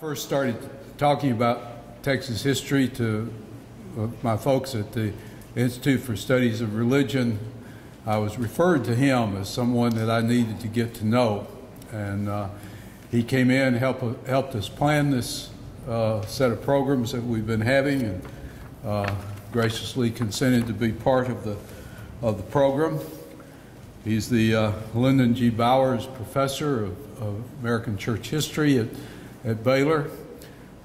first started talking about Texas history to uh, my folks at the Institute for Studies of Religion, I was referred to him as someone that I needed to get to know. And uh, he came in, helped, helped us plan this uh, set of programs that we've been having, and uh, graciously consented to be part of the, of the program. He's the uh, Linden G. Bowers Professor of, of American Church History at, at Baylor.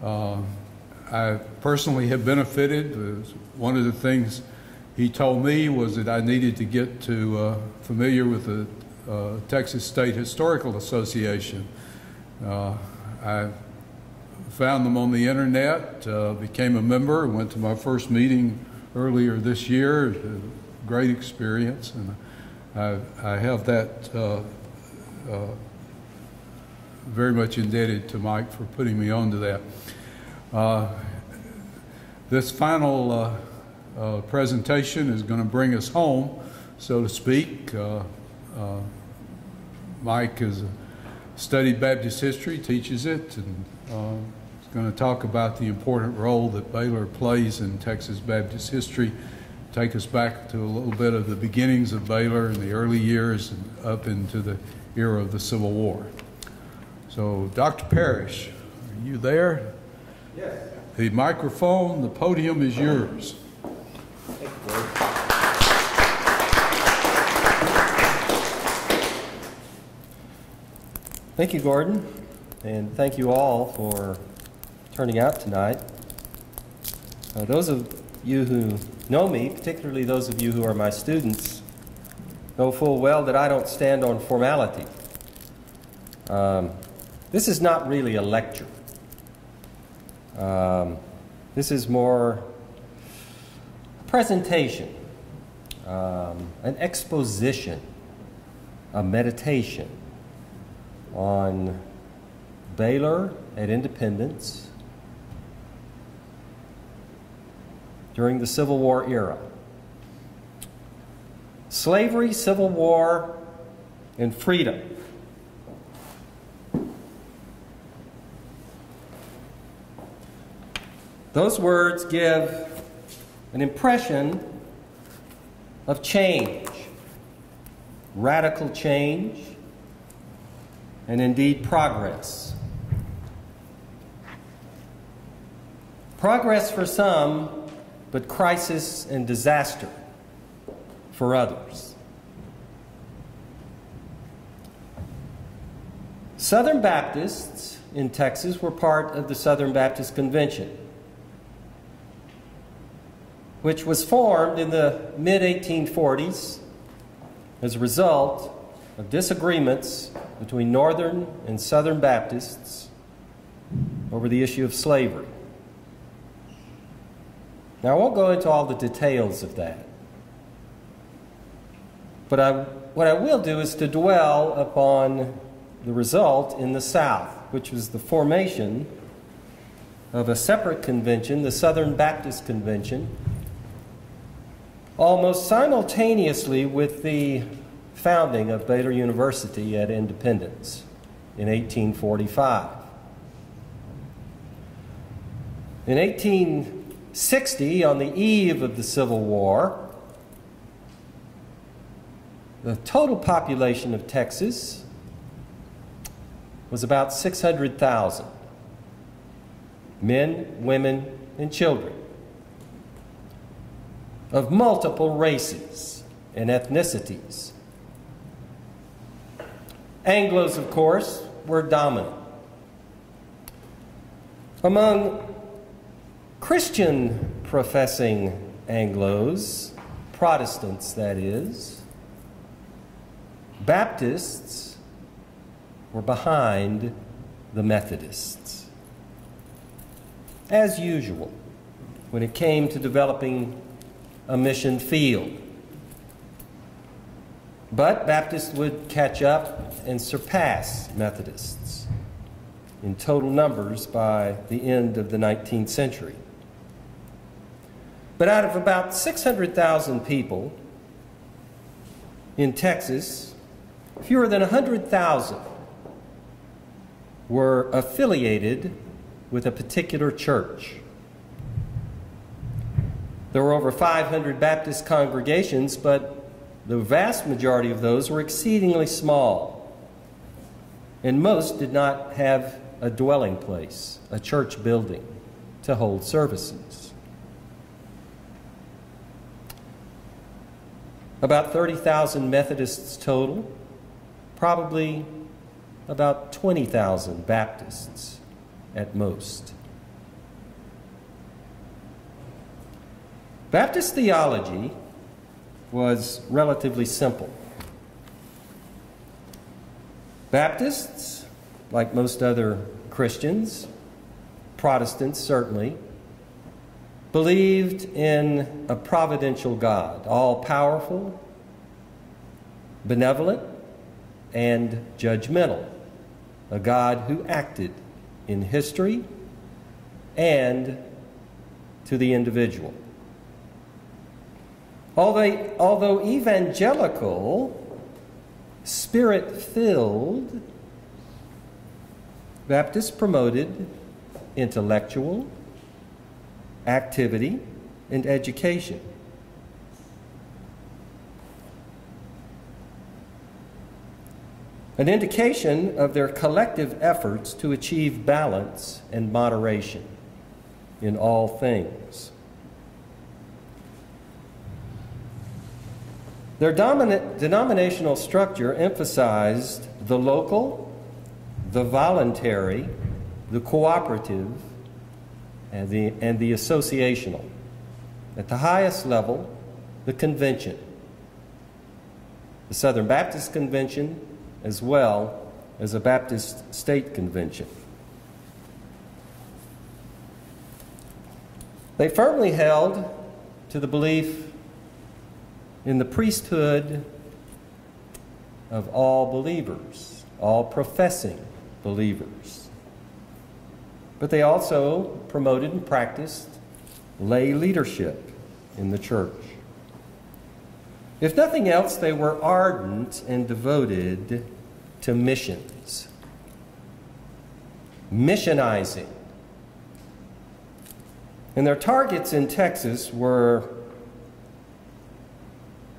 Uh, I personally have benefited. One of the things he told me was that I needed to get to uh, familiar with the uh, Texas State Historical Association. Uh, I found them on the internet, uh, became a member, went to my first meeting earlier this year. Great experience, and I, I have that uh, uh, very much indebted to Mike for putting me on to that. Uh, this final uh, uh, presentation is going to bring us home, so to speak. Uh, Mike has studied Baptist history, teaches it, and is going to talk about the important role that Baylor plays in Texas Baptist history take us back to a little bit of the beginnings of Baylor in the early years and up into the era of the Civil War. So, Dr. Parrish, are you there? Yes. The microphone, the podium is yours. Thank you, Gordon, and thank you all for turning out tonight. Uh, those of you who know me, particularly those of you who are my students, know full well that I don't stand on formality. Um, this is not really a lecture. Um, this is more a presentation, um, an exposition, a meditation on Baylor at Independence during the Civil War era. Slavery, Civil War, and freedom. Those words give an impression of change, radical change, and indeed progress. Progress for some, but crisis and disaster for others. Southern Baptists in Texas were part of the Southern Baptist Convention which was formed in the mid 1840s as a result of disagreements between Northern and Southern Baptists over the issue of slavery. Now, I won't go into all the details of that, but I, what I will do is to dwell upon the result in the South, which was the formation of a separate convention, the Southern Baptist Convention, almost simultaneously with the founding of Baylor University at Independence in 1845. In 1860, on the eve of the Civil War, the total population of Texas was about 600,000 men, women, and children of multiple races and ethnicities. Anglos, of course, were dominant. Among Christian professing Anglos, Protestants that is, Baptists were behind the Methodists. As usual, when it came to developing a mission field. But Baptists would catch up and surpass Methodists in total numbers by the end of the 19th century. But out of about 600,000 people in Texas, fewer than 100,000 were affiliated with a particular church. There were over 500 Baptist congregations, but the vast majority of those were exceedingly small, and most did not have a dwelling place, a church building, to hold services. About 30,000 Methodists total, probably about 20,000 Baptists at most. Baptist theology was relatively simple. Baptists, like most other Christians, Protestants certainly, believed in a providential God, all powerful, benevolent, and judgmental, a God who acted in history and to the individual. Although, although evangelical, spirit filled, Baptists promoted intellectual, activity, and education. An indication of their collective efforts to achieve balance and moderation in all things. Their dominant denominational structure emphasized the local, the voluntary, the cooperative, and the, and the associational. At the highest level, the convention. The Southern Baptist Convention, as well as a Baptist State Convention. They firmly held to the belief in the priesthood of all believers, all professing believers. But they also promoted and practiced lay leadership in the church. If nothing else, they were ardent and devoted to missions, missionizing. And their targets in Texas were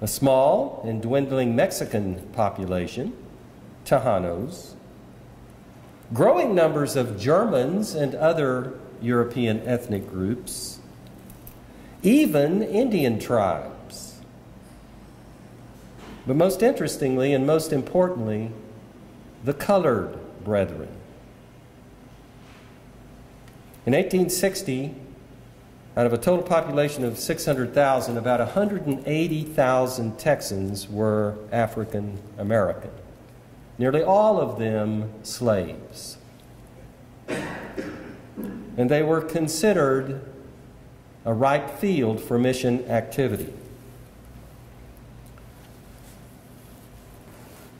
a small and dwindling Mexican population, Tejanos, growing numbers of Germans and other European ethnic groups, even Indian tribes. But most interestingly and most importantly, the colored brethren. In 1860, out of a total population of 600,000, about 180,000 Texans were African American, nearly all of them slaves. And they were considered a ripe field for mission activity.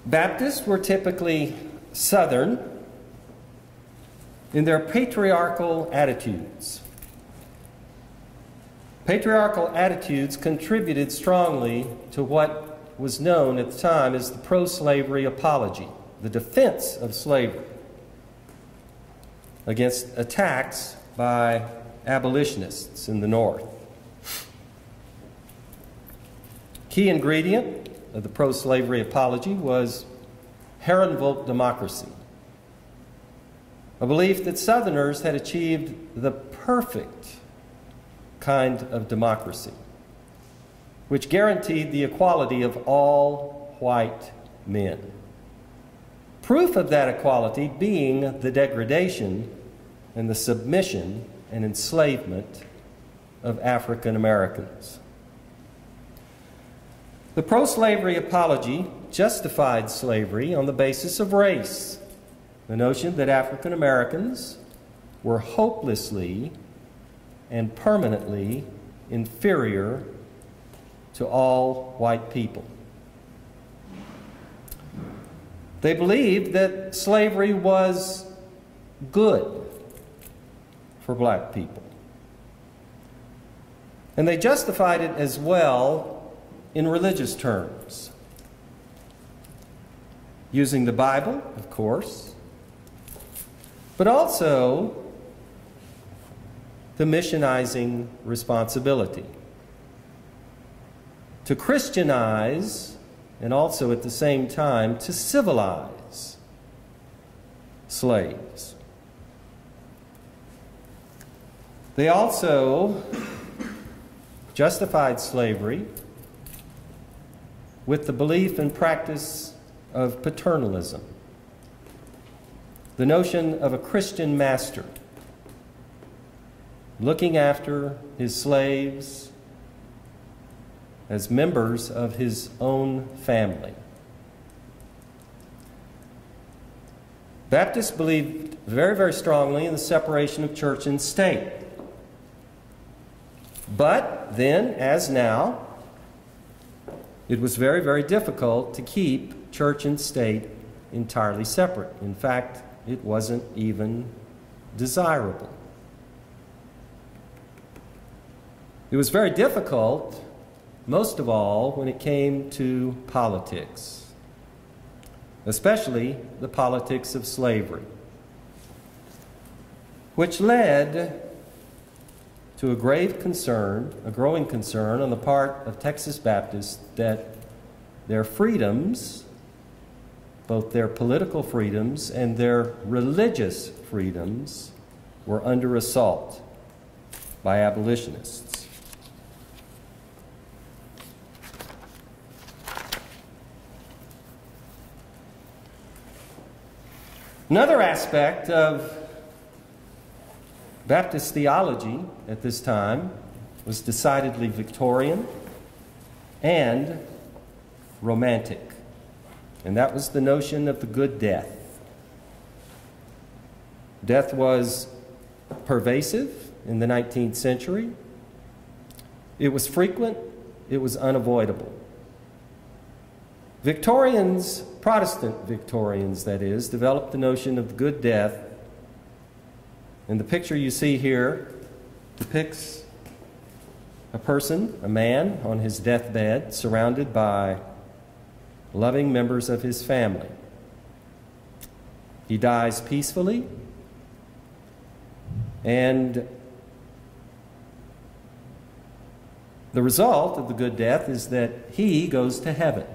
Baptists were typically Southern in their patriarchal attitudes. Patriarchal attitudes contributed strongly to what was known at the time as the pro slavery apology, the defense of slavery against attacks by abolitionists in the North. Key ingredient of the pro slavery apology was Herrenvolk democracy, a belief that Southerners had achieved the perfect kind of democracy, which guaranteed the equality of all white men. Proof of that equality being the degradation and the submission and enslavement of African Americans. The pro slavery apology justified slavery on the basis of race, the notion that African Americans were hopelessly and permanently inferior to all white people. They believed that slavery was good for black people. And they justified it as well in religious terms, using the Bible, of course, but also the missionizing responsibility. To Christianize, and also at the same time to civilize slaves. They also justified slavery with the belief and practice of paternalism, the notion of a Christian master looking after his slaves as members of his own family. Baptists believed very, very strongly in the separation of church and state. But then, as now, it was very, very difficult to keep church and state entirely separate. In fact, it wasn't even desirable. It was very difficult, most of all, when it came to politics, especially the politics of slavery, which led to a grave concern, a growing concern on the part of Texas Baptists that their freedoms, both their political freedoms and their religious freedoms, were under assault by abolitionists. Another aspect of Baptist theology at this time was decidedly Victorian and romantic, and that was the notion of the good death. Death was pervasive in the 19th century, it was frequent, it was unavoidable. Victorians, Protestant Victorians that is, developed the notion of good death and the picture you see here depicts a person, a man, on his deathbed, surrounded by loving members of his family. He dies peacefully, and the result of the good death is that he goes to heaven,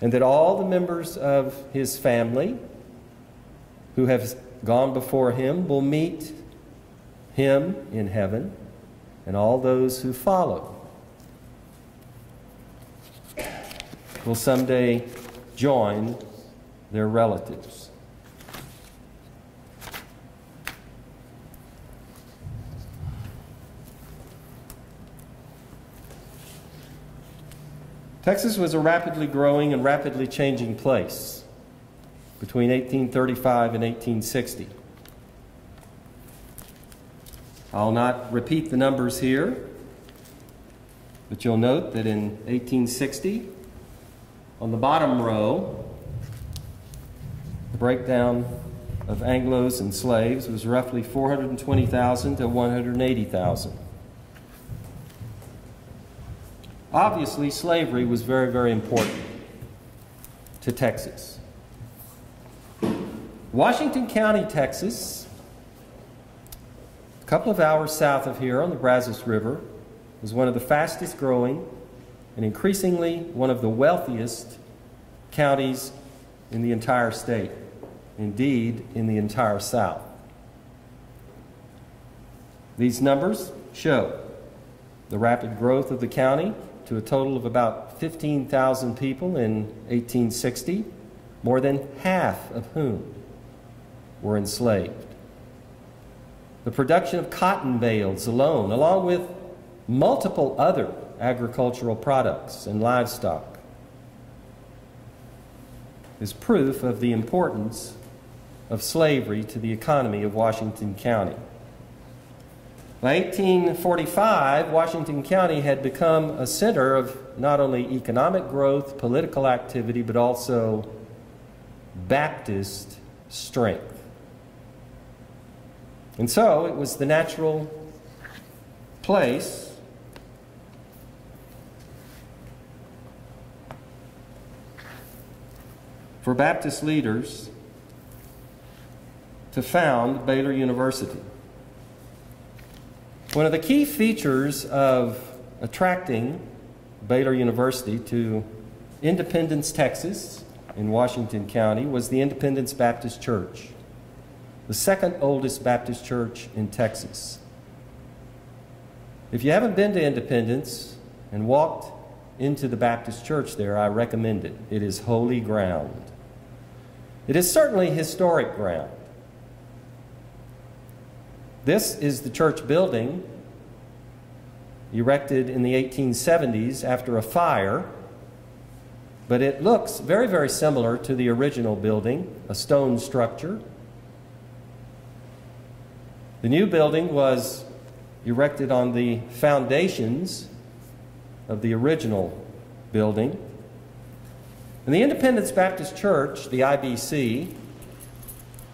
and that all the members of his family who have gone before him will meet him in heaven and all those who follow will someday join their relatives. Texas was a rapidly growing and rapidly changing place between 1835 and 1860. I'll not repeat the numbers here, but you'll note that in 1860, on the bottom row, the breakdown of Anglos and slaves was roughly 420,000 to 180,000. Obviously, slavery was very, very important to Texas. Washington County, Texas, a couple of hours south of here on the Brazos River, was one of the fastest growing and increasingly one of the wealthiest counties in the entire state, indeed, in the entire South. These numbers show the rapid growth of the county to a total of about 15,000 people in 1860, more than half of whom were enslaved. The production of cotton bales alone, along with multiple other agricultural products and livestock, is proof of the importance of slavery to the economy of Washington County. By 1845, Washington County had become a center of not only economic growth, political activity, but also Baptist strength. And so it was the natural place for Baptist leaders to found Baylor University. One of the key features of attracting Baylor University to Independence, Texas, in Washington County, was the Independence Baptist Church, the second oldest Baptist church in Texas. If you haven't been to Independence and walked into the Baptist church there, I recommend it. It is holy ground. It is certainly historic ground. This is the church building erected in the 1870s after a fire, but it looks very, very similar to the original building, a stone structure. The new building was erected on the foundations of the original building. And the Independence Baptist Church, the IBC,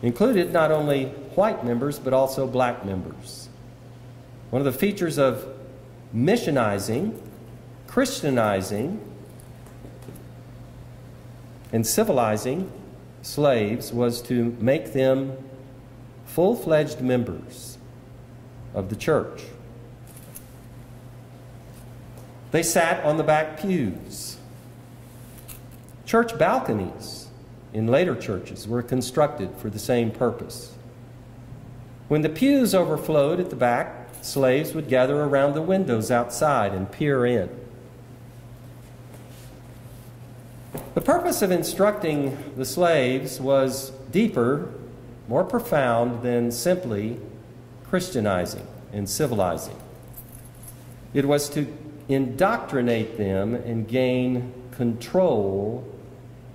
included not only white members but also black members. One of the features of missionizing, Christianizing, and civilizing slaves was to make them full fledged members of the church. They sat on the back pews. Church balconies in later churches were constructed for the same purpose. When the pews overflowed at the back, slaves would gather around the windows outside and peer in. The purpose of instructing the slaves was deeper, more profound than simply Christianizing and civilizing. It was to indoctrinate them and gain control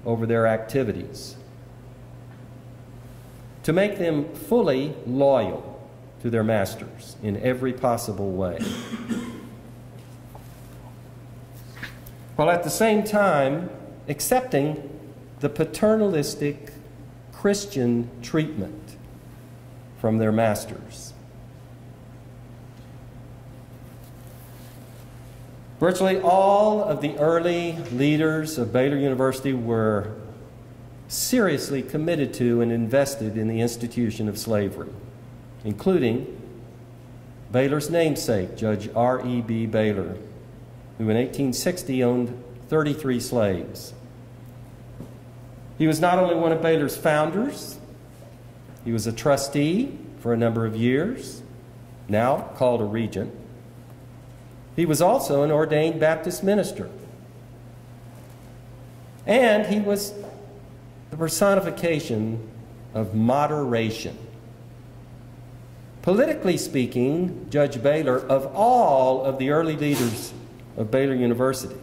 over their activities, to make them fully loyal to their masters in every possible way. While at the same time accepting the paternalistic Christian treatment from their masters. Virtually all of the early leaders of Baylor University were seriously committed to and invested in the institution of slavery including Baylor's namesake, Judge R.E.B. Baylor, who in 1860 owned 33 slaves. He was not only one of Baylor's founders, he was a trustee for a number of years, now called a regent. He was also an ordained Baptist minister. And he was the personification of moderation. Politically speaking, Judge Baylor, of all of the early leaders of Baylor University,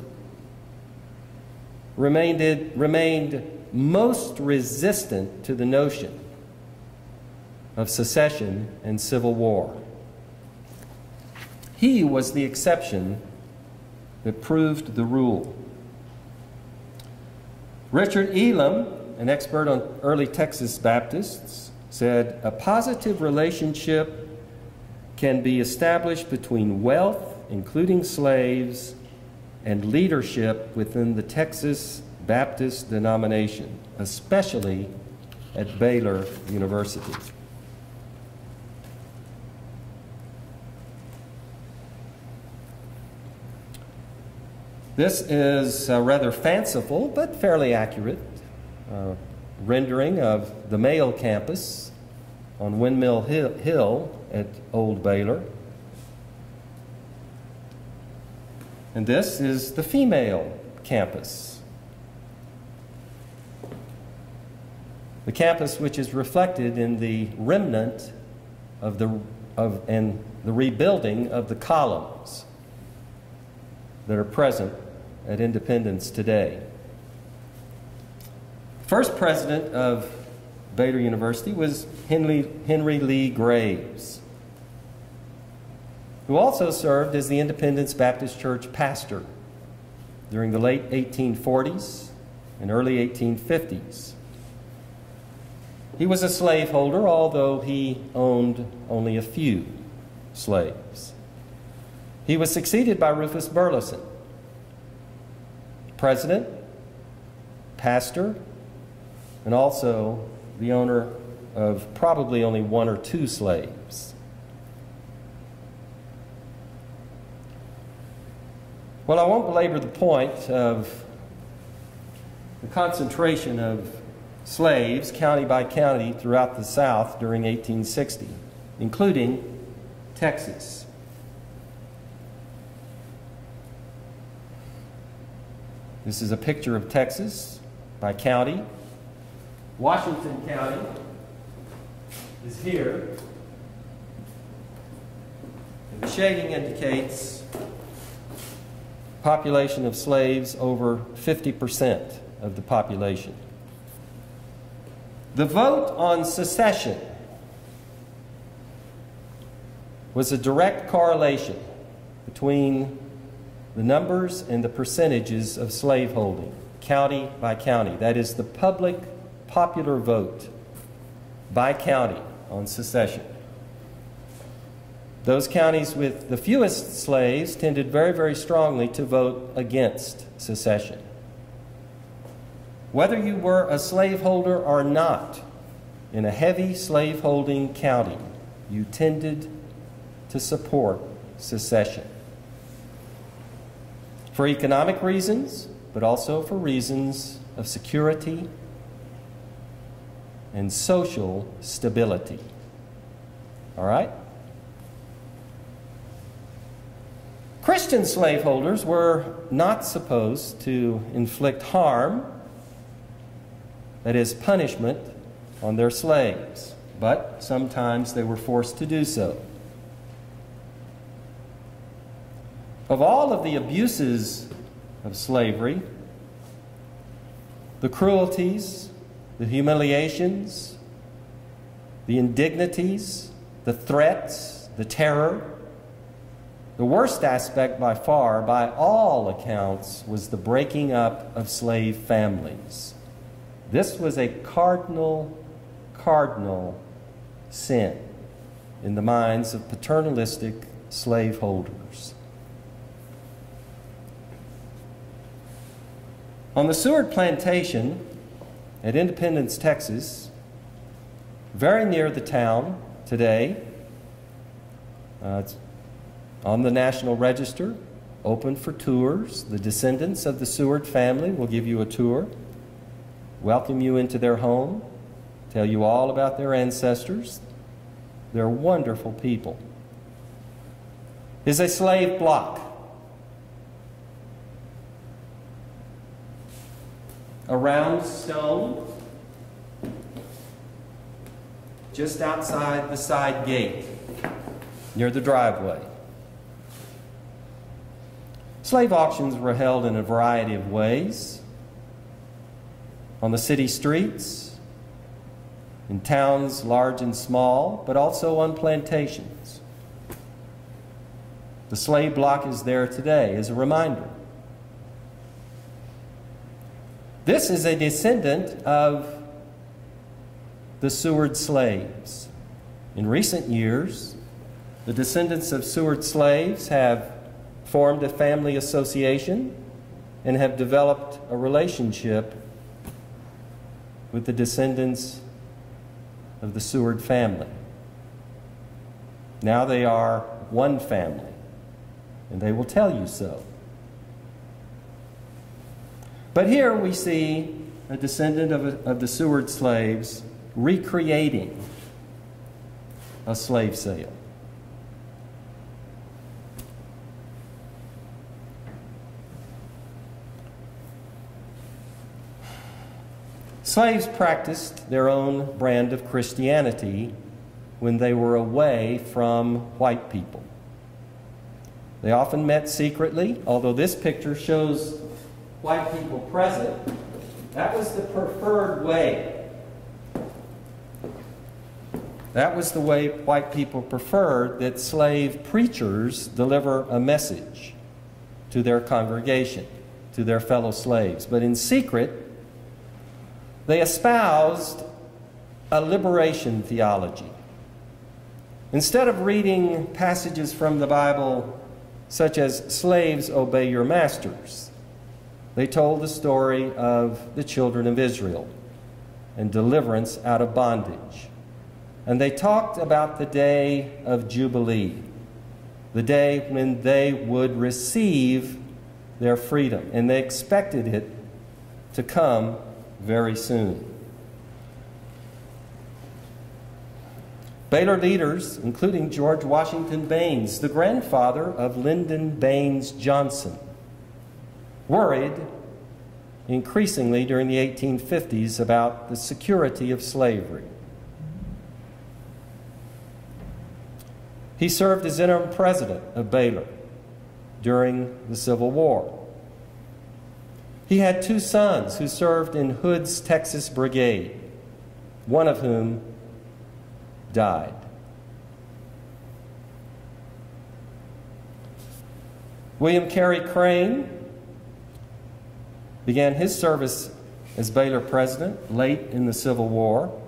remained, remained most resistant to the notion of secession and civil war. He was the exception that proved the rule. Richard Elam, an expert on early Texas Baptists, said a positive relationship can be established between wealth, including slaves, and leadership within the Texas Baptist denomination, especially at Baylor University. This is a rather fanciful but fairly accurate uh, rendering of the male campus on Windmill Hill at Old Baylor. And this is the female campus. The campus which is reflected in the remnant of the of and the rebuilding of the columns that are present at Independence today. First president of Baylor University was Henry, Henry Lee Graves, who also served as the Independence Baptist Church pastor during the late 1840s and early 1850s. He was a slaveholder, although he owned only a few slaves. He was succeeded by Rufus Burleson, president, pastor, and also the owner of probably only one or two slaves. Well, I won't belabor the point of the concentration of slaves county by county throughout the South during 1860, including Texas. This is a picture of Texas by county. Washington County is here. And the shading indicates population of slaves over 50% of the population. The vote on secession was a direct correlation between the numbers and the percentages of slaveholding, county by county. That is the public popular vote by county on secession. Those counties with the fewest slaves tended very, very strongly to vote against secession. Whether you were a slaveholder or not, in a heavy slaveholding county, you tended to support secession. For economic reasons, but also for reasons of security and social stability. All right? Christian slaveholders were not supposed to inflict harm, that is, punishment, on their slaves, but sometimes they were forced to do so. Of all of the abuses of slavery, the cruelties, the humiliations, the indignities, the threats, the terror, the worst aspect by far, by all accounts, was the breaking up of slave families. This was a cardinal, cardinal sin in the minds of paternalistic slaveholders. On the Seward plantation at Independence, Texas, very near the town today, uh, it's on the National Register, open for tours. The descendants of the Seward family will give you a tour, welcome you into their home, tell you all about their ancestors. They're wonderful people. Is a slave block. A round stone just outside the side gate near the driveway. Slave auctions were held in a variety of ways on the city streets, in towns large and small, but also on plantations. The slave block is there today as a reminder. This is a descendant of the Seward slaves. In recent years, the descendants of Seward slaves have formed a family association, and have developed a relationship with the descendants of the Seward family. Now they are one family, and they will tell you so. But here we see a descendant of, a, of the Seward slaves recreating a slave sale. Slaves practiced their own brand of Christianity when they were away from white people. They often met secretly, although this picture shows white people present. That was the preferred way. That was the way white people preferred that slave preachers deliver a message to their congregation, to their fellow slaves. But in secret, they espoused a liberation theology. Instead of reading passages from the Bible such as slaves obey your masters, they told the story of the children of Israel and deliverance out of bondage. And they talked about the day of Jubilee, the day when they would receive their freedom, and they expected it to come very soon. Baylor leaders, including George Washington Baines, the grandfather of Lyndon Baines Johnson, worried increasingly during the 1850s about the security of slavery. He served as interim president of Baylor during the Civil War. He had two sons who served in Hood's Texas Brigade, one of whom died. William Carey Crane began his service as Baylor president late in the Civil War.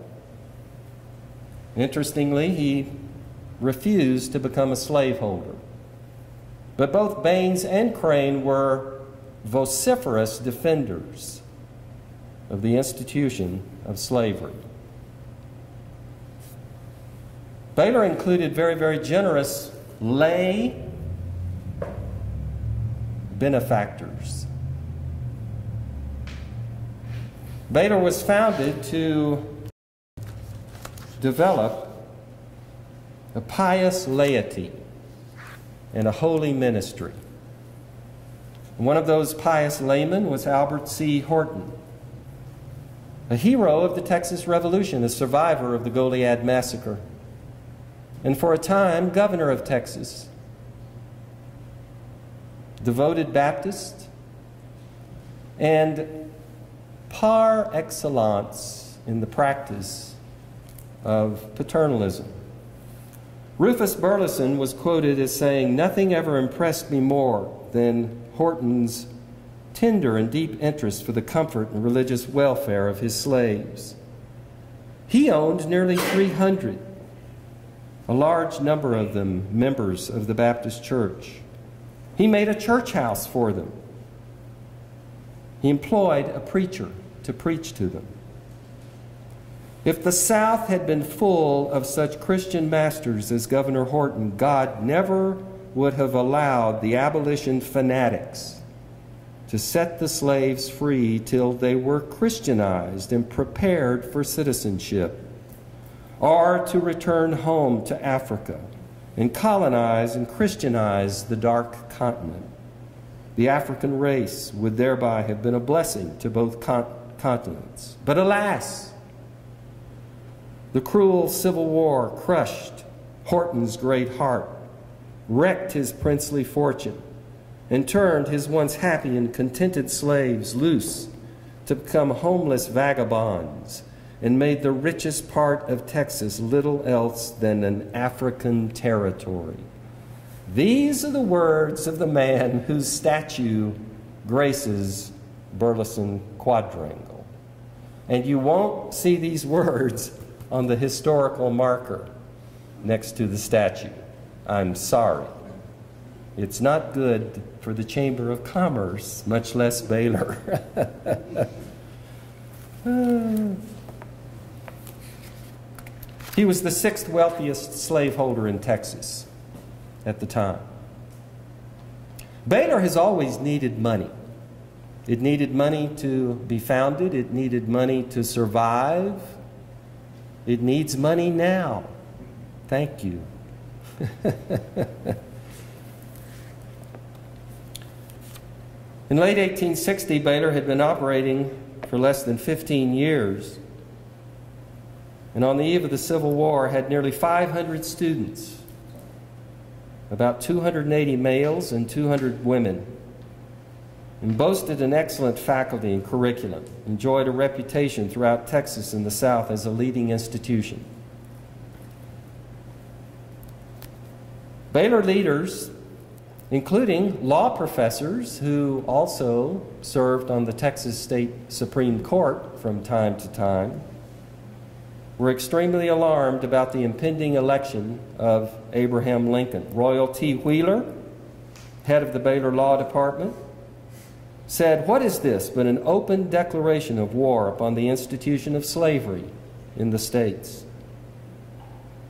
Interestingly, he refused to become a slaveholder. But both Baines and Crane were vociferous defenders of the institution of slavery. Baylor included very, very generous lay benefactors. Baylor was founded to develop a pious laity and a holy ministry. One of those pious laymen was Albert C. Horton, a hero of the Texas Revolution, a survivor of the Goliad Massacre and for a time governor of Texas. Devoted Baptist and par excellence in the practice of paternalism. Rufus Burleson was quoted as saying, Nothing ever impressed me more than Horton's tender and deep interest for the comfort and religious welfare of his slaves. He owned nearly 300 a large number of them members of the Baptist Church. He made a church house for them. He employed a preacher to preach to them. If the South had been full of such Christian masters as Governor Horton, God never would have allowed the abolition fanatics to set the slaves free till they were Christianized and prepared for citizenship or to return home to Africa and colonize and Christianize the dark continent. The African race would thereby have been a blessing to both con continents. But alas, the cruel Civil War crushed Horton's great heart, wrecked his princely fortune, and turned his once happy and contented slaves loose to become homeless vagabonds and made the richest part of Texas little else than an African territory. These are the words of the man whose statue graces Burleson Quadrangle. And you won't see these words on the historical marker next to the statue. I'm sorry. It's not good for the Chamber of Commerce, much less Baylor. He was the sixth wealthiest slaveholder in Texas at the time. Baylor has always needed money. It needed money to be founded, it needed money to survive. It needs money now. Thank you. In late 1860, Baylor had been operating for less than 15 years and on the eve of the Civil War had nearly 500 students, about 280 males and 200 women, and boasted an excellent faculty and curriculum, enjoyed a reputation throughout Texas and the South as a leading institution. Baylor leaders, including law professors who also served on the Texas State Supreme Court from time to time, were extremely alarmed about the impending election of Abraham Lincoln. Royal T. Wheeler, head of the Baylor Law Department, said, What is this but an open declaration of war upon the institution of slavery in the states?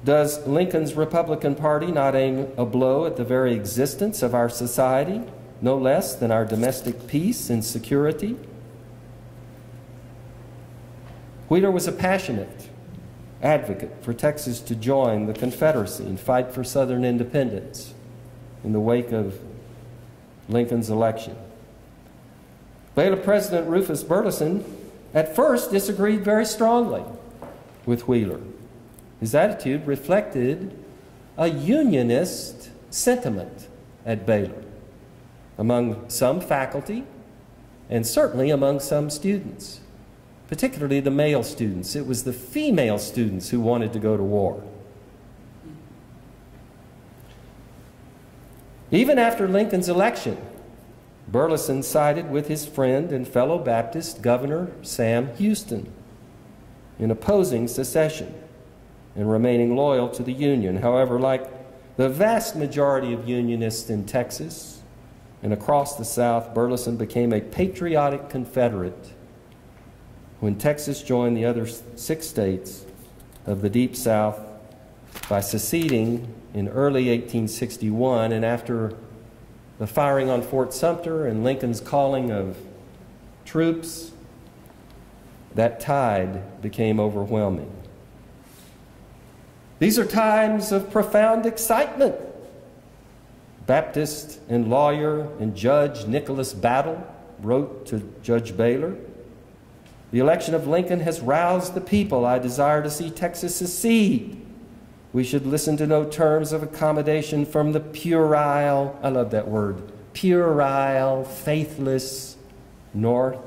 Does Lincoln's Republican Party not aim a blow at the very existence of our society no less than our domestic peace and security. Wheeler was a passionate advocate for Texas to join the Confederacy and fight for Southern independence in the wake of Lincoln's election. Baylor President Rufus Burleson at first disagreed very strongly with Wheeler. His attitude reflected a unionist sentiment at Baylor among some faculty and certainly among some students, particularly the male students. It was the female students who wanted to go to war. Even after Lincoln's election, Burleson sided with his friend and fellow Baptist Governor Sam Houston in opposing secession and remaining loyal to the Union. However, like the vast majority of Unionists in Texas and across the South, Burleson became a patriotic Confederate when Texas joined the other six states of the Deep South by seceding in early 1861 and after the firing on Fort Sumter and Lincoln's calling of troops, that tide became overwhelming. These are times of profound excitement. Baptist and lawyer and judge Nicholas Battle wrote to Judge Baylor The election of Lincoln has roused the people. I desire to see Texas secede. We should listen to no terms of accommodation from the puerile, I love that word, puerile, faithless North.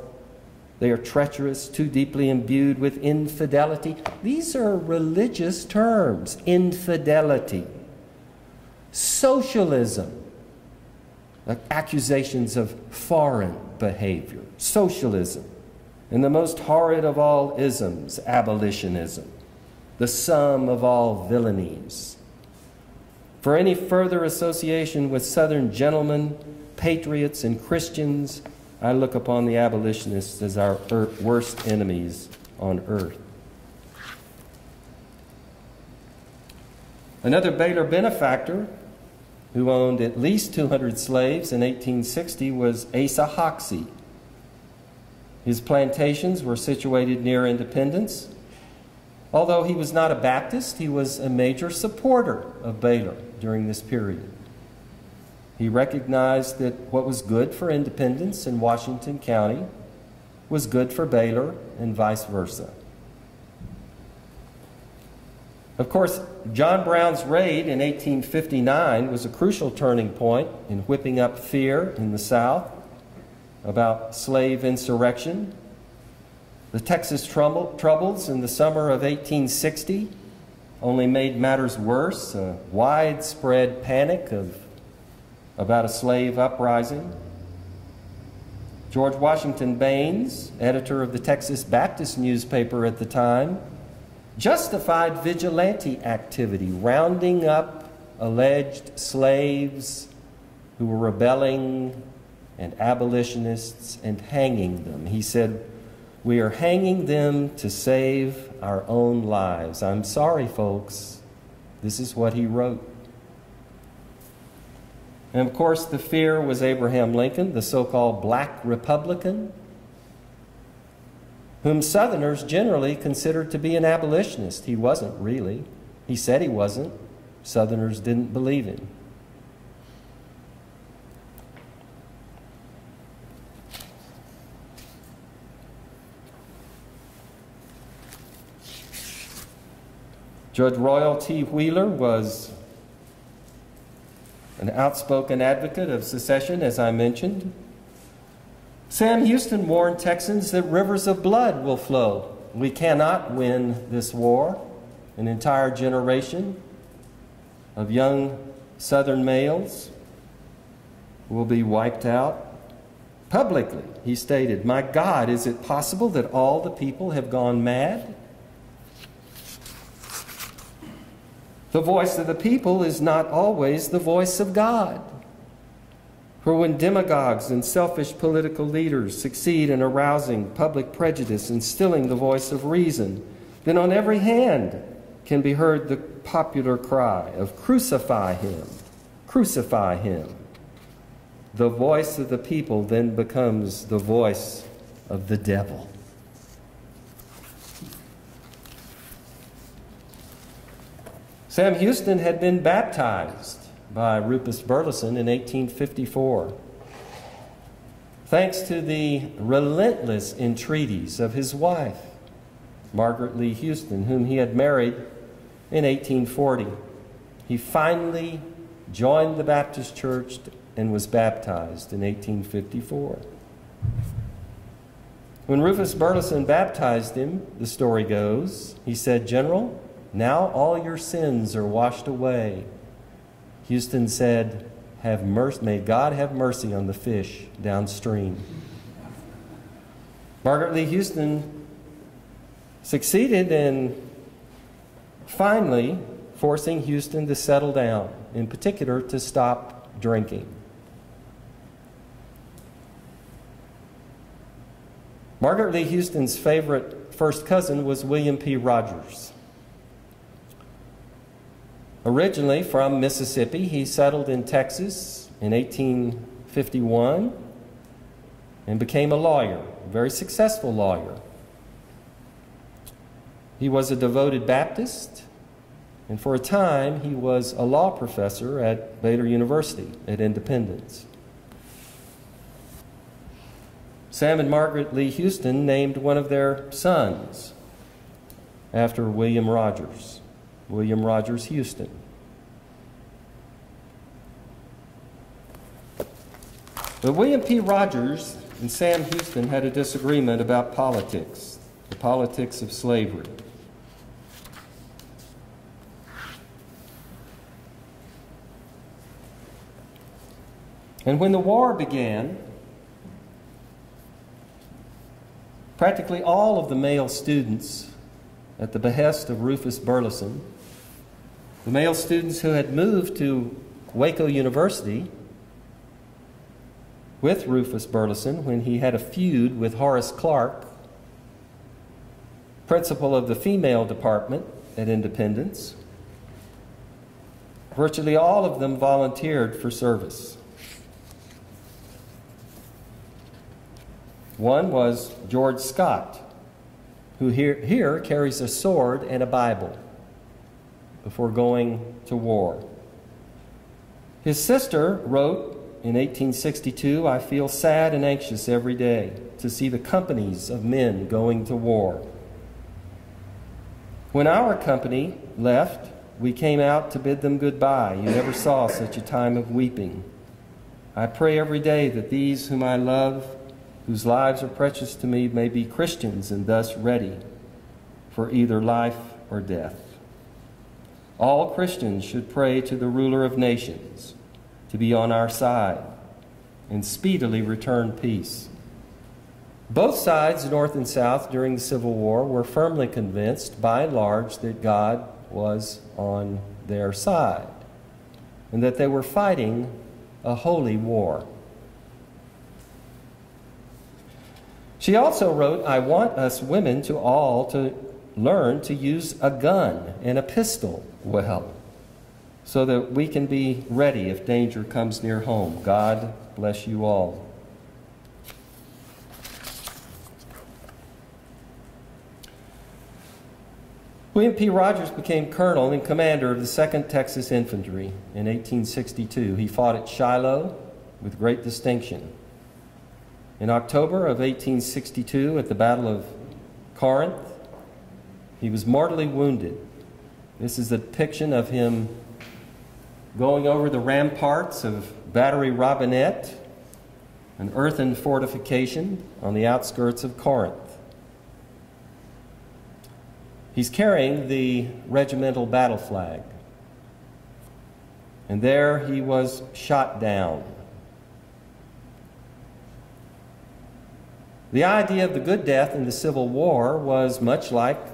They are treacherous, too deeply imbued with infidelity. These are religious terms infidelity, socialism, accusations of foreign behavior, socialism, and the most horrid of all isms, abolitionism the sum of all villainies. For any further association with Southern gentlemen, patriots, and Christians, I look upon the abolitionists as our worst enemies on earth. Another Baylor benefactor who owned at least 200 slaves in 1860 was Asa Hoxey. His plantations were situated near Independence Although he was not a Baptist, he was a major supporter of Baylor during this period. He recognized that what was good for independence in Washington County was good for Baylor and vice versa. Of course, John Brown's raid in 1859 was a crucial turning point in whipping up fear in the South about slave insurrection the Texas troubles in the summer of 1860 only made matters worse a widespread panic of, about a slave uprising. George Washington Baines, editor of the Texas Baptist newspaper at the time, justified vigilante activity, rounding up alleged slaves who were rebelling and abolitionists and hanging them. He said, we are hanging them to save our own lives. I'm sorry, folks. This is what he wrote. And of course, the fear was Abraham Lincoln, the so called black Republican, whom Southerners generally considered to be an abolitionist. He wasn't really. He said he wasn't. Southerners didn't believe him. Judge Royal T. Wheeler was an outspoken advocate of secession, as I mentioned. Sam Houston warned Texans that rivers of blood will flow. We cannot win this war. An entire generation of young Southern males will be wiped out. Publicly, he stated, My God, is it possible that all the people have gone mad? The voice of the people is not always the voice of God. For when demagogues and selfish political leaders succeed in arousing public prejudice and stilling the voice of reason, then on every hand can be heard the popular cry of crucify him, crucify him. the voice of the people then becomes the voice of the devil. Sam Houston had been baptized by Rufus Burleson in 1854. Thanks to the relentless entreaties of his wife, Margaret Lee Houston, whom he had married in 1840, he finally joined the Baptist Church and was baptized in 1854. When Rufus Burleson baptized him, the story goes, he said, General, now all your sins are washed away. Houston said, have mercy, may God have mercy on the fish downstream. Margaret Lee Houston succeeded in finally forcing Houston to settle down, in particular to stop drinking. Margaret Lee Houston's favorite first cousin was William P. Rogers. Originally from Mississippi, he settled in Texas in 1851 and became a lawyer, a very successful lawyer. He was a devoted Baptist, and for a time he was a law professor at Baylor University at Independence. Sam and Margaret Lee Houston named one of their sons after William Rogers. William Rogers Houston. But William P. Rogers and Sam Houston had a disagreement about politics, the politics of slavery. And when the war began, practically all of the male students, at the behest of Rufus Burleson, the male students who had moved to Waco University with Rufus Burleson when he had a feud with Horace Clark, principal of the female department at Independence. Virtually all of them volunteered for service. One was George Scott, who here, here carries a sword and a Bible before going to war. His sister wrote in 1862 I feel sad and anxious every day to see the companies of men going to war. When our company left, we came out to bid them goodbye. You never saw such a time of weeping. I pray every day that these whom I love, whose lives are precious to me, may be Christians and thus ready for either life or death. All Christians should pray to the ruler of nations to be on our side and speedily return peace. Both sides, North and South, during the Civil War were firmly convinced, by and large, that God was on their side and that they were fighting a holy war. She also wrote, I want us women to all to learn to use a gun and a pistol well so that we can be ready if danger comes near home. God bless you all. William P. Rogers became colonel and commander of the 2nd Texas Infantry in 1862. He fought at Shiloh with great distinction. In October of 1862, at the Battle of Corinth, he was mortally wounded. This is a depiction of him going over the ramparts of Battery Robinett, an earthen fortification on the outskirts of Corinth. He's carrying the regimental battle flag. And there he was shot down. The idea of the good death in the Civil War was much like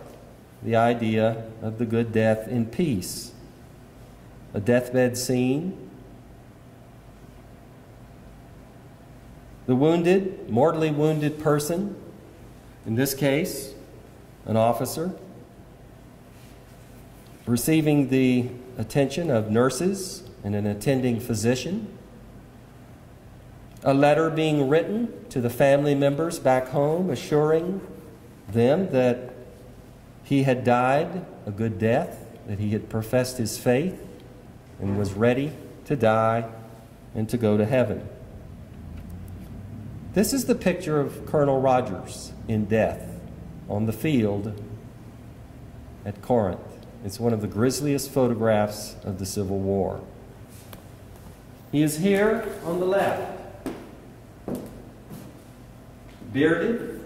the idea of the good death in peace a deathbed scene. The wounded, mortally wounded person, in this case, an officer, receiving the attention of nurses and an attending physician. a letter being written to the family members back home, assuring them that he had died a good death, that he had professed his faith and was ready to die and to go to heaven. This is the picture of Colonel Rogers in death on the field at Corinth. It's one of the grisliest photographs of the Civil War. He is here on the left, bearded,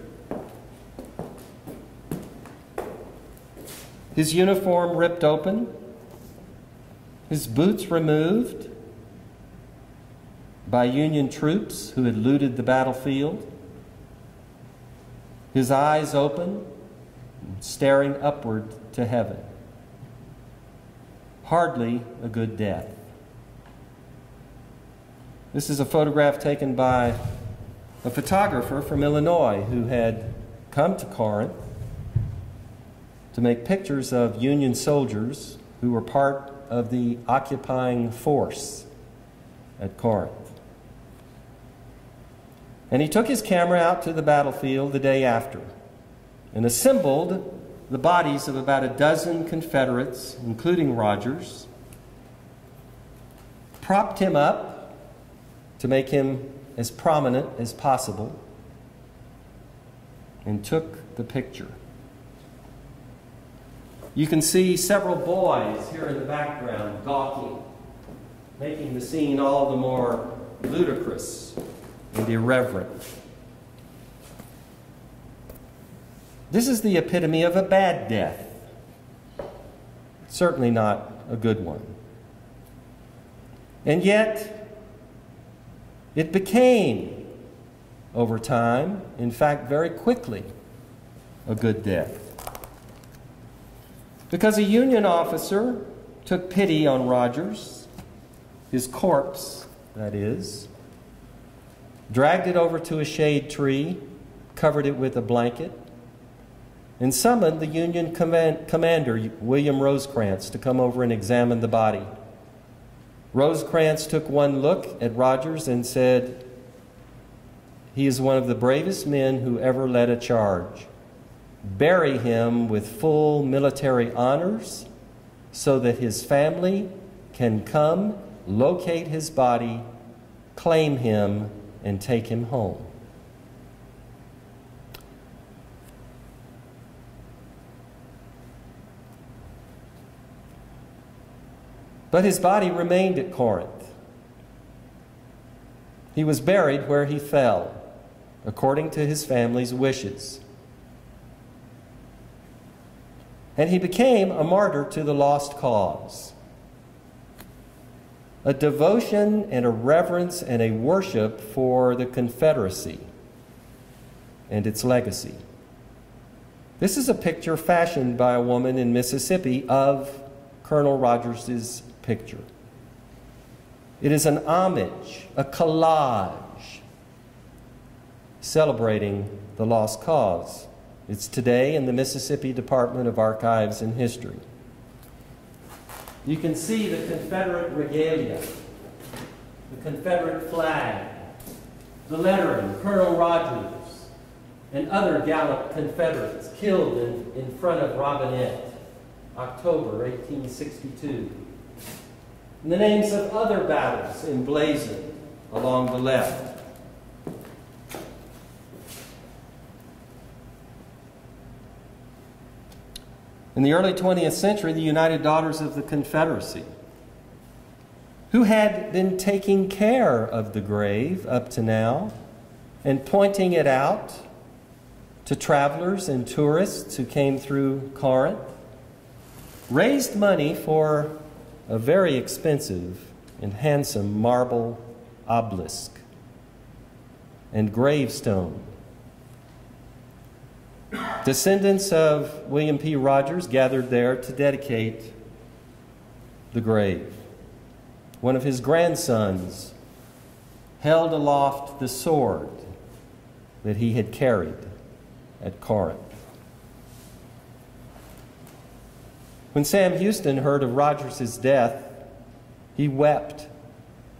his uniform ripped open, his boots removed by Union troops who had looted the battlefield, his eyes open, staring upward to heaven. Hardly a good death. This is a photograph taken by a photographer from Illinois who had come to Corinth to make pictures of Union soldiers who were part of the occupying force at Corinth. And he took his camera out to the battlefield the day after and assembled the bodies of about a dozen Confederates, including Rogers, propped him up to make him as prominent as possible, and took the picture. You can see several boys here in the background gawking, making the scene all the more ludicrous and irreverent. This is the epitome of a bad death. Certainly not a good one. And yet, it became, over time, in fact, very quickly, a good death. Because a Union officer took pity on Rogers, his corpse, that is, dragged it over to a shade tree, covered it with a blanket, and summoned the Union command, commander, William Rosecrans, to come over and examine the body. Rosecrans took one look at Rogers and said, He is one of the bravest men who ever led a charge. Bury him with full military honors so that his family can come, locate his body, claim him, and take him home. But his body remained at Corinth. He was buried where he fell, according to his family's wishes. And he became a martyr to the lost cause a devotion and a reverence and a worship for the Confederacy and its legacy. This is a picture fashioned by a woman in Mississippi of Colonel Rogers' picture. It is an homage, a collage, celebrating the lost cause. It's today in the Mississippi Department of Archives and History. You can see the Confederate regalia, the Confederate flag, the lettering, Colonel Rogers, and other gallant Confederates killed in, in front of Robinett, October 1862. And the names of other battles emblazoned along the left. In the early 20th century, the United Daughters of the Confederacy, who had been taking care of the grave up to now and pointing it out to travelers and tourists who came through Corinth, raised money for a very expensive and handsome marble obelisk and gravestone Descendants of William P. Rogers gathered there to dedicate the grave. One of his grandsons held aloft the sword that he had carried at Corinth. When Sam Houston heard of Rogers' death, he wept.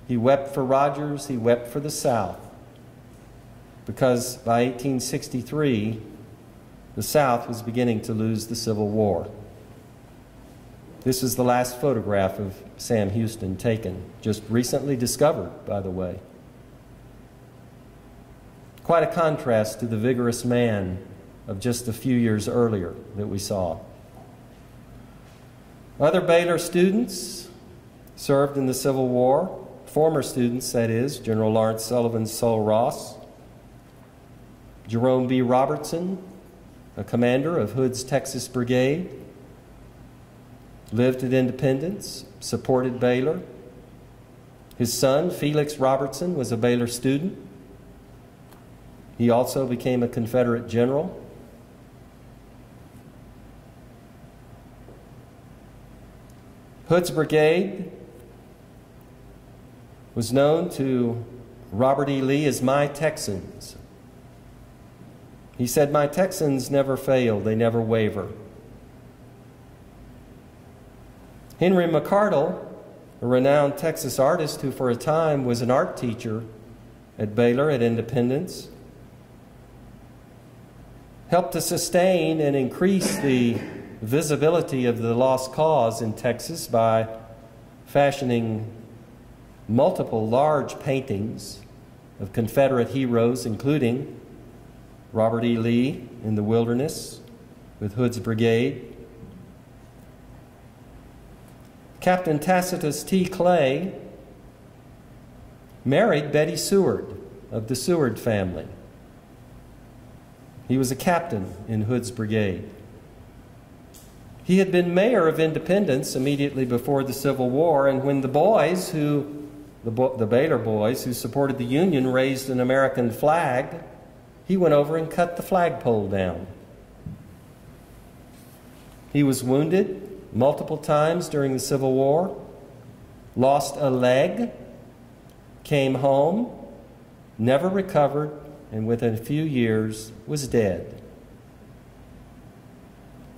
He wept for Rogers, he wept for the South. because by 1863, the South was beginning to lose the Civil War. This is the last photograph of Sam Houston taken, just recently discovered, by the way. Quite a contrast to the vigorous man of just a few years earlier that we saw. Other Baylor students served in the Civil War, former students, that is, General Lawrence Sullivan Sul Ross, Jerome B. Robertson, a commander of Hood's Texas Brigade, lived at Independence, supported Baylor. His son, Felix Robertson, was a Baylor student. He also became a Confederate general. Hood's brigade was known to Robert E. Lee as my Texans. He said, My Texans never fail, they never waver. Henry McArdle, a renowned Texas artist who for a time was an art teacher at Baylor at Independence, helped to sustain and increase the visibility of the lost cause in Texas by fashioning multiple large paintings of Confederate heroes, including Robert E. Lee in the wilderness with Hood's brigade, Captain Tacitus T. Clay married Betty Seward of the Seward family. He was a captain in Hood's brigade. He had been mayor of Independence immediately before the Civil War, and when the boys who, the, the Baylor boys who supported the Union, raised an American flag, he went over and cut the flagpole down. He was wounded multiple times during the Civil War, lost a leg, came home, never recovered, and within a few years was dead.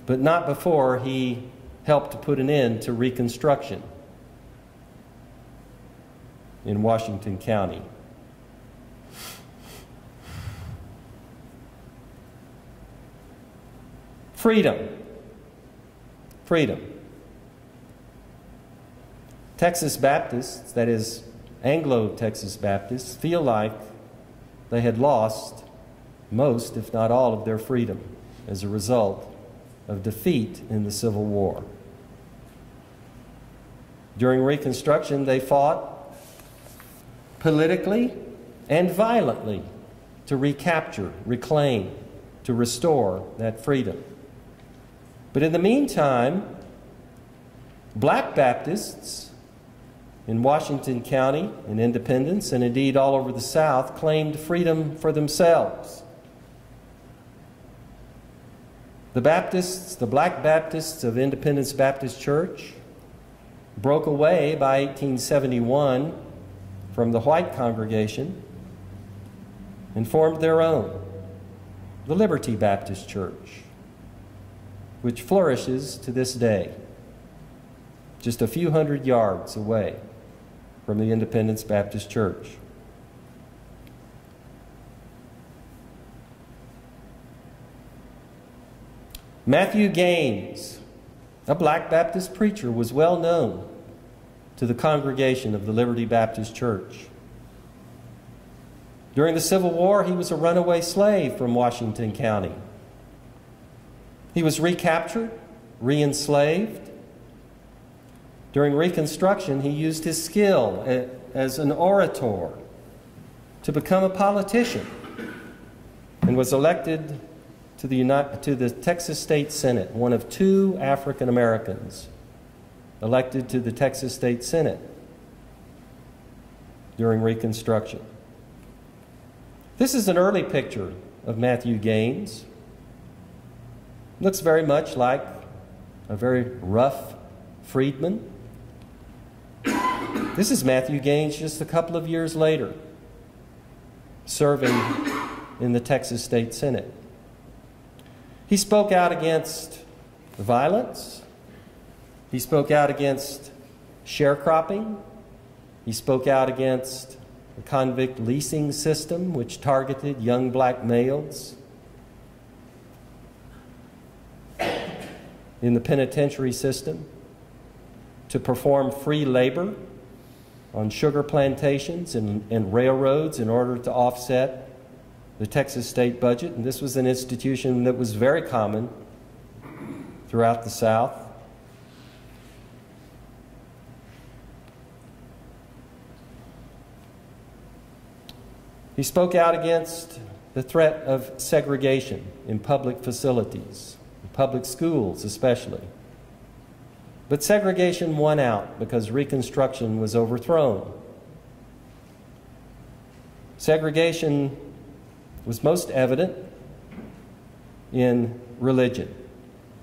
But not before he helped to put an end to Reconstruction in Washington County. Freedom freedom. Texas Baptists, that is, Anglo Texas Baptists, feel like they had lost most, if not all, of their freedom as a result of defeat in the Civil War. During Reconstruction, they fought politically and violently to recapture, reclaim, to restore that freedom. But in the meantime, black Baptists in Washington County, in Independence, and indeed all over the South claimed freedom for themselves. The Baptists, the black Baptists of Independence Baptist Church, broke away by 1871 from the white congregation and formed their own, the Liberty Baptist Church which flourishes to this day, just a few hundred yards away from the Independence Baptist Church. Matthew Gaines, a black Baptist preacher, was well known to the congregation of the Liberty Baptist Church. During the Civil War, he was a runaway slave from Washington County. He was recaptured, re enslaved. During Reconstruction, he used his skill as an orator to become a politician and was elected to the, United, to the Texas State Senate, one of two African Americans elected to the Texas State Senate during Reconstruction. This is an early picture of Matthew Gaines. Looks very much like a very rough freedman. This is Matthew Gaines just a couple of years later, serving in the Texas State Senate. He spoke out against violence. He spoke out against sharecropping. He spoke out against the convict leasing system, which targeted young black males in the penitentiary system, to perform free labor on sugar plantations and, and railroads in order to offset the Texas state budget. And this was an institution that was very common throughout the South. He spoke out against the threat of segregation in public facilities, public schools especially. But segregation won out because Reconstruction was overthrown. Segregation was most evident in religion.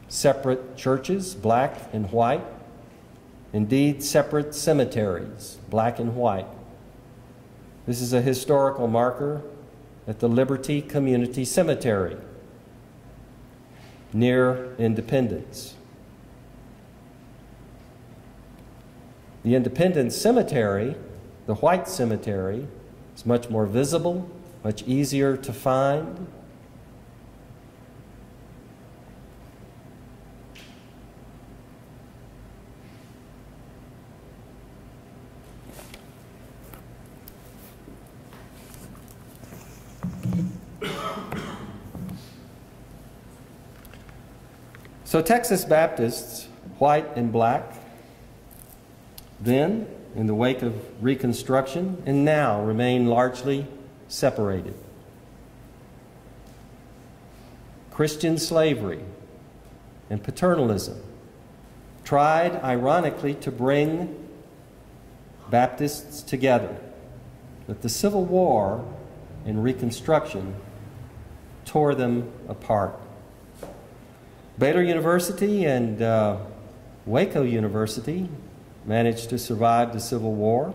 Separate churches, black and white, indeed, separate cemeteries, black and white. This is a historical marker at the Liberty Community Cemetery near Independence. The Independence Cemetery, the White Cemetery, is much more visible, much easier to find. So, Texas Baptists, white and black, then, in the wake of Reconstruction, and now remain largely separated. Christian slavery and paternalism tried, ironically, to bring Baptists together. But the Civil War and Reconstruction tore them apart. Baylor University and uh, Waco University managed to survive the Civil War.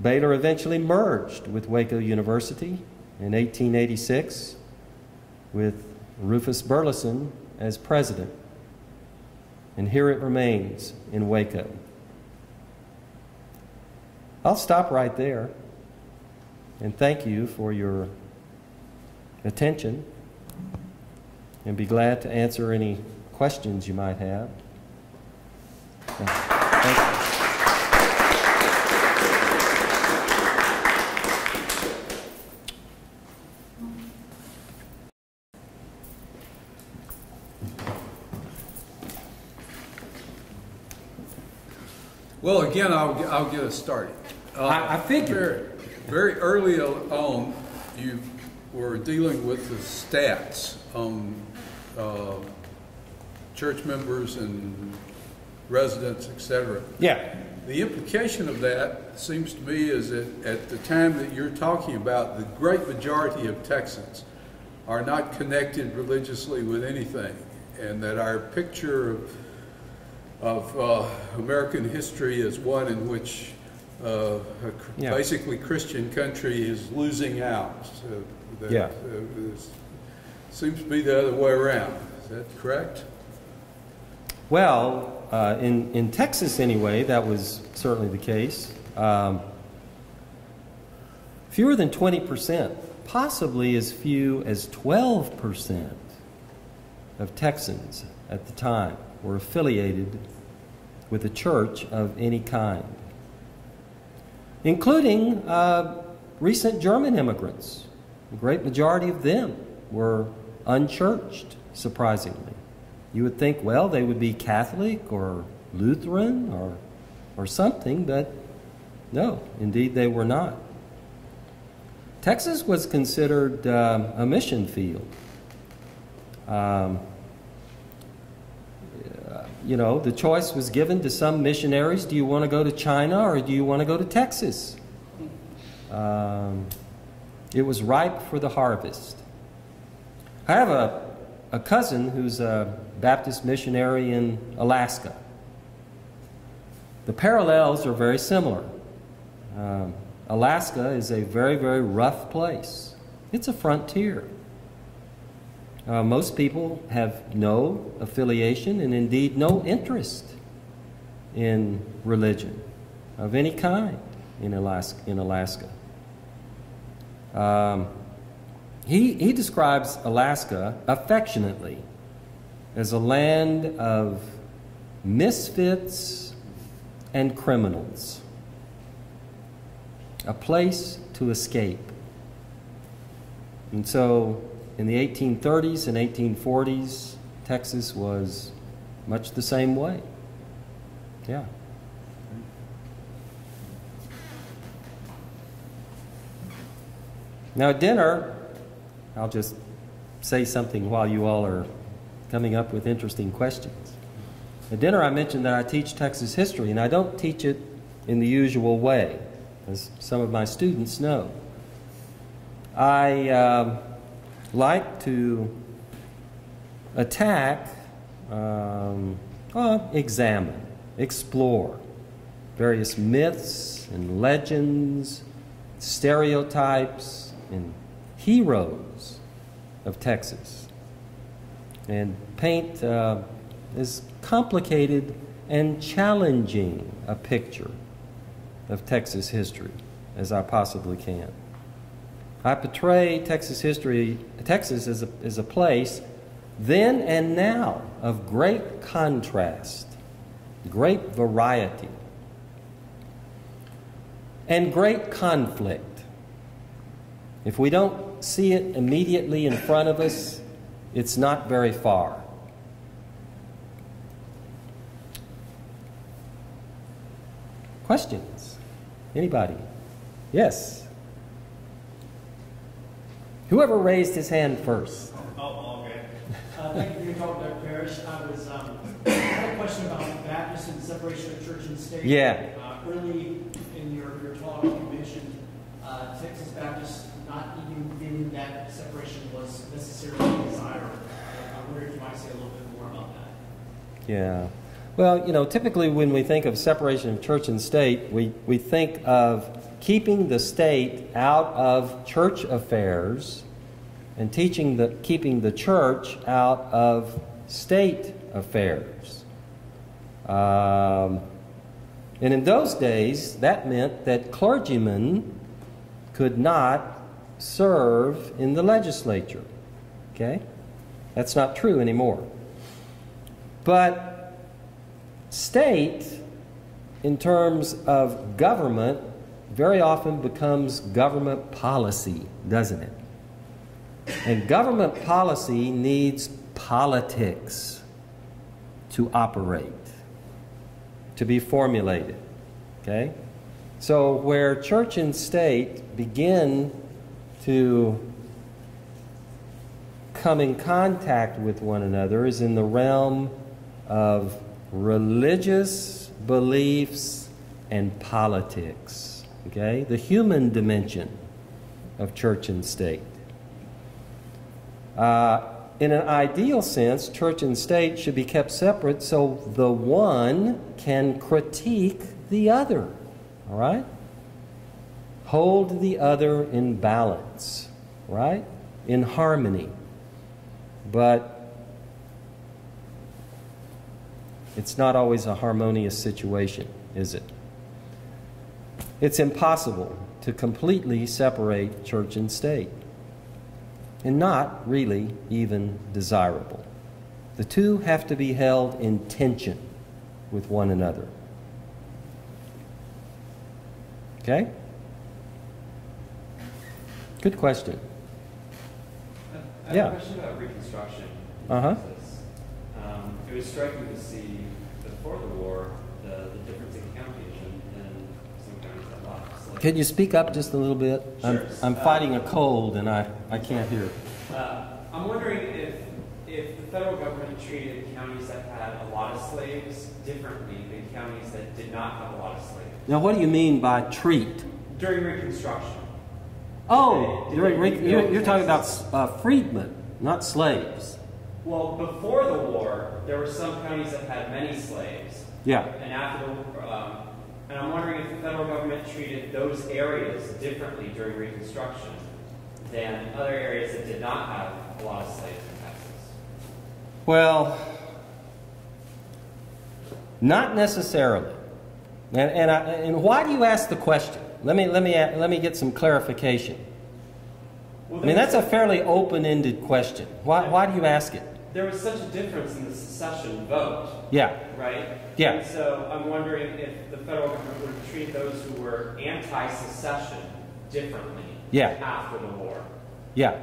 Baylor eventually merged with Waco University in 1886 with Rufus Burleson as president. And here it remains in Waco. I'll stop right there and thank you for your attention and be glad to answer any questions you might have. Well, again, I'll, get- I'll get us started. Uh, I- I figured. Very, very early on, you were dealing with the stats on uh, church members and residents, et cetera. Yeah. The implication of that seems to me is that at the time that you're talking about, the great majority of Texans are not connected religiously with anything, and that our picture of, of uh, American history is one in which uh, a cr- Yeah. basically Christian country is losing out. So that, Yeah. Seems to be the other way around. Is that correct? Well, uh, in, in Texas anyway, that was certainly the case. Um, fewer than 20%, possibly as few as 12% of Texans at the time were affiliated with a church of any kind, including uh, recent German immigrants. The great majority of them were unchurched, surprisingly. You would think, well, they would be Catholic or Lutheran or, or something, but no, indeed they were not. Texas was considered um, a mission field. Um, you know, the choice was given to some missionaries do you want to go to China or do you want to go to Texas? Um, it was ripe for the harvest. I have a, a cousin who's a Baptist missionary in Alaska. The parallels are very similar. Um, Alaska is a very, very rough place. It's a frontier. Uh, most people have no affiliation and indeed no interest in religion of any kind. in Alaska. In Alaska. Um, he, he describes Alaska affectionately as a land of misfits and criminals, a place to escape. And so in the 1830s and 1840s, Texas was much the same way. Yeah. Now, dinner, I'll just say something while you all are coming up with interesting questions. At dinner, I mentioned that I teach Texas history, and I don't teach it in the usual way, as some of my students know. I uh, like to attack, um, well, examine, explore various myths and legends, stereotypes, and heroes of Texas. And paint uh, as complicated and challenging a picture of Texas history as I possibly can. I portray Texas history, Texas as a, as a place then and now of great contrast, great variety, and great conflict. If we don't see it immediately in front of us, it's not very far. Questions? Anybody? Yes. Whoever raised his hand first. Oh, okay. Uh, thank you for your talk, Dr. Parrish. I was, um, I had a question about Baptist and separation of church and state. Yeah. Uh, early in your, your talk, you mentioned uh, Texas Baptists not that separation was necessarily desired. Uh, I wonder if you might say a little bit more about that. Yeah. Well, you know, typically when we think of separation of church and state, we, we think of keeping the state out of church affairs and teaching the, keeping the church out of state affairs. Um, and in those days, that meant that clergymen could not serve in the legislature. Okay? That's not true anymore. But state, in terms of government, very often becomes government policy, doesn't it? And government policy needs politics to operate, to be formulated. Okay? So, where church and state begin to come in contact with one another is in the realm of religious beliefs and politics. Okay? The human dimension of church and state. Uh, in an ideal sense, church and state should be kept separate so the one can critique the other. All right? Hold the other in balance, right? In harmony. But it's not always a harmonious situation, is it? It's impossible to completely separate church and state, and not really even desirable. The two have to be held in tension with one another. Okay? Good question. I have Yeah. a question about Reconstruction. Uh-huh. Um, it was striking to see before the war the, the difference in counties and, and some counties that lost. Like, Can you speak up just a little bit? I'm, I'm fighting a cold and I, I can't hear. uh, I'm wondering if if the federal government treated counties that had a lot of slaves differently than counties that did not have a lot of slaves Now, what do you mean by treat? during Reconstruction. Oh, Did you're, did they you're, you're talking about uh, freedmen, not slaves. Well, before the war, there were some counties that had many slaves. Yeah. And after the, um, and I'm wondering if the federal government treated those areas differently during Reconstruction than other areas that did not have a lot of slaves in Texas. Well, not necessarily. And, and, I, and why do you ask the question? Let me, let me, let me get some clarification. Well, I mean, that's a fairly open-ended question. Why, why do you ask it? There was such a difference in the secession vote, Yeah, right? Yeah. And so I'm wondering if the federal government would treat those who were anti-secession differently Yeah. after the war. yeah.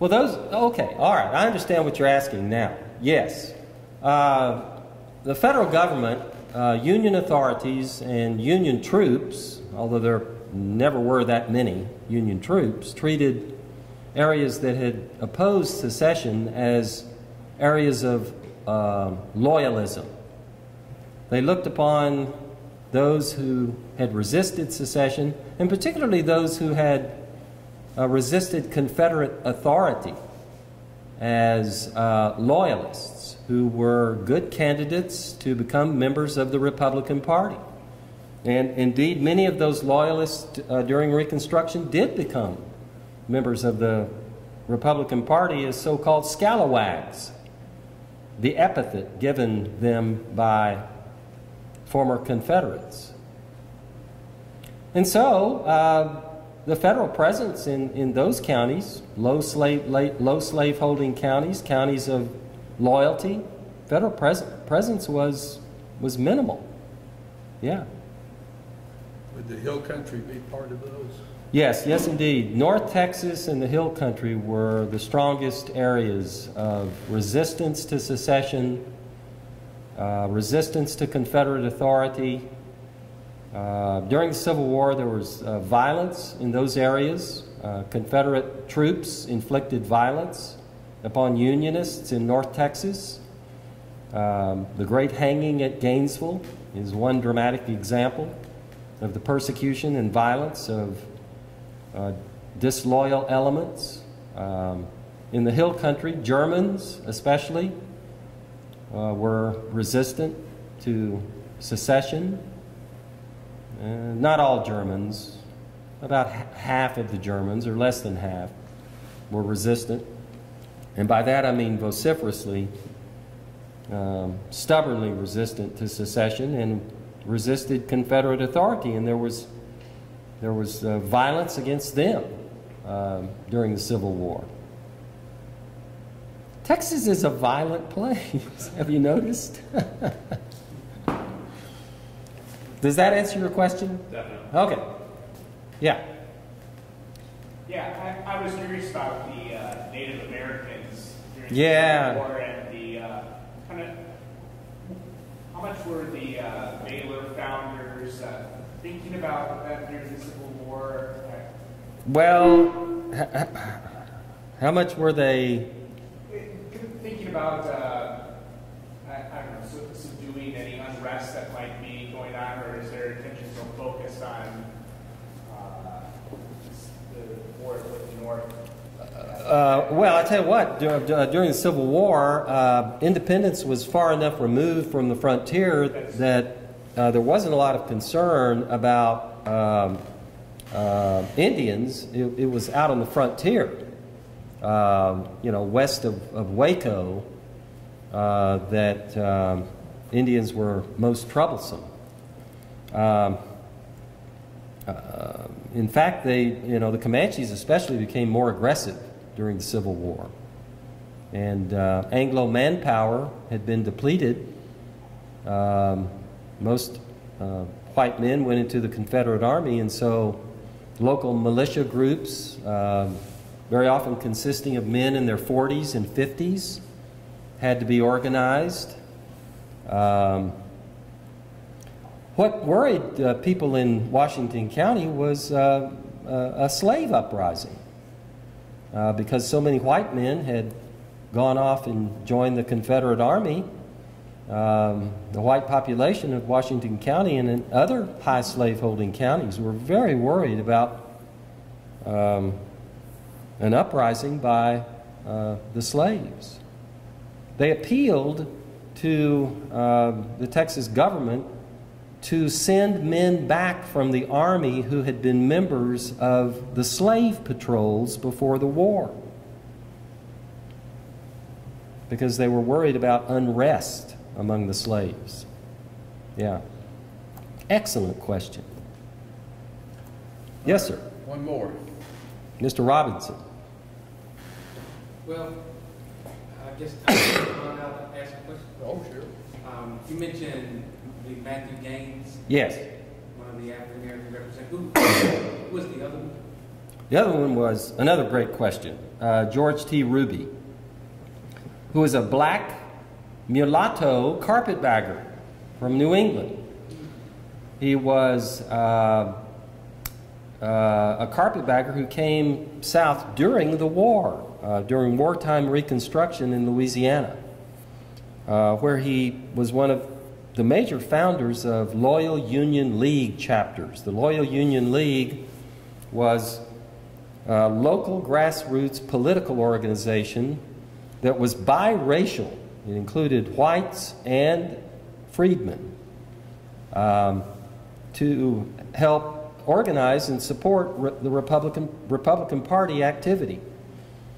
Well, those, okay, all right, I understand what you're asking now. Yes. Uh, the federal government, uh, union authorities, and union troops, although there never were that many union troops, treated areas that had opposed secession as areas of uh, loyalism. They looked upon those who had resisted secession, and particularly those who had uh, resisted Confederate authority, as uh, loyalists who were good candidates to become members of the Republican Party. And indeed, many of those loyalists uh, during Reconstruction did become members of the Republican Party as so called scalawags, the epithet given them by former Confederates. And so, uh, the federal presence in, in those counties, low slave, la- low slaveholding counties, counties of loyalty, federal pres- presence was, was minimal. Yeah. Would the hill country be part of those? Yes, yes, indeed. North Texas and the Hill Country were the strongest areas of resistance to secession, uh, resistance to Confederate authority. Uh, during the Civil War, there was uh, violence in those areas. Uh, Confederate troops inflicted violence upon Unionists in North Texas. Um, the Great Hanging at Gainesville is one dramatic example of the persecution and violence of uh, disloyal elements. Um, in the hill country, Germans especially uh, were resistant to secession. Uh, not all Germans, about half of the Germans, or less than half, were resistant. And by that I mean vociferously, um, stubbornly resistant to secession and resisted Confederate authority. And there was there was uh, violence against them um, during the Civil War. Texas is a violent place. Have you noticed? Does that answer your question? Definitely. Okay. Yeah. Yeah, I, I was curious about the uh, Native Americans during Yeah. the Civil War and the uh, kind of how much were the uh, Baylor founders uh, thinking about that during the Civil War? Well, how much were they? thinking about uh, I, I don't know subduing any unrest that might be going on, or is their attention still focused on uh, the war with the North? Uh, well, I tell you what, dur- dur- during the Civil War, uh, independence was far enough removed from the frontier that uh, there wasn't a lot of concern about um, uh, Indians. It, it was out on the frontier, um, you know, west of, of Waco, uh, that um, Indians were most troublesome. Um, uh, in fact, they, you know, the Comanches especially became more aggressive during the Civil War. And uh, Anglo manpower had been depleted. Um, most uh, white men went into the Confederate Army, and so local militia groups, um, very often consisting of men in their 40s and 50s, had to be organized. Um, what worried uh, people in Washington County was uh, uh, a slave uprising uh, because so many white men had gone off and joined the Confederate Army. Um, the white population of Washington County and other high slaveholding counties were very worried about um, an uprising by uh, the slaves. They appealed to uh, the Texas government to send men back from the army who had been members of the slave patrols before the war because they were worried about unrest among the slaves. Yeah. excellent question. Yes, sir. One more. Mr. Robinson. Well, I guess I want to ask a question. Oh, sure. Um, you mentioned the Matthew Gaines, Yes. one of the African American representatives. Who, who was the other one? The other one was another great question. Uh, George T. Ruby, who was a black mulatto carpetbagger from New England. He was uh, uh, a carpetbagger who came south during the war, uh, during wartime Reconstruction in Louisiana, uh, where he was one of the major founders of Loyal Union League chapters. The Loyal Union League was a local grassroots political organization that was biracial. It included whites and freedmen um, to help organize and support re- the Republican, Republican Party activity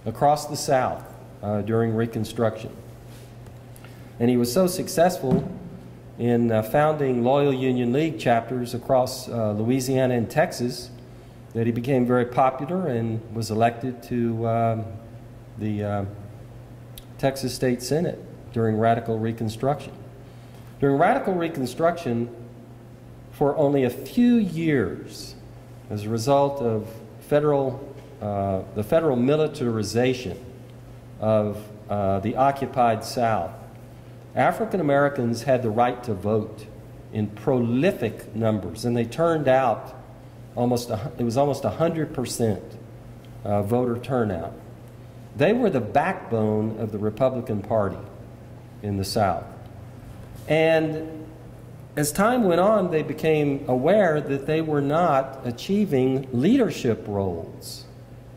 across the South uh, during Reconstruction. And he was so successful in uh, founding Loyal Union League chapters across uh, Louisiana and Texas that he became very popular and was elected to um, the uh, Texas State Senate during Radical Reconstruction. During Radical Reconstruction, for only a few years, as a result of federal, uh, the federal militarization of uh, the occupied South, African Americans had the right to vote in prolific numbers, and they turned out almost, a, it was almost 100% uh, voter turnout. They were the backbone of the Republican Party in the South. And as time went on, they became aware that they were not achieving leadership roles,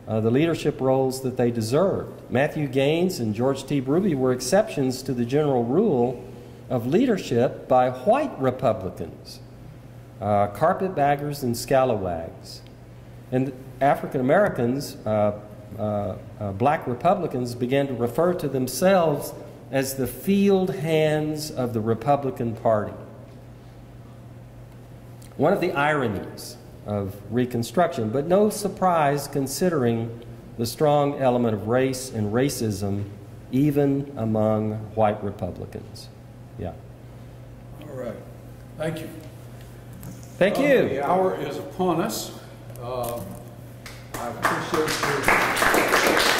uh, the leadership roles that they deserved. Matthew Gaines and George T. Ruby were exceptions to the general rule of leadership by white Republicans, uh, carpetbaggers and scalawags. And African Americans, uh, uh, uh, black Republicans, began to refer to themselves as the field hands of the Republican Party. One of the ironies of Reconstruction, but no surprise considering the strong element of race and racism even among white Republicans. Yeah. All right. Thank you. Thank Uh, you. The hour is upon us. Uh, I appreciate your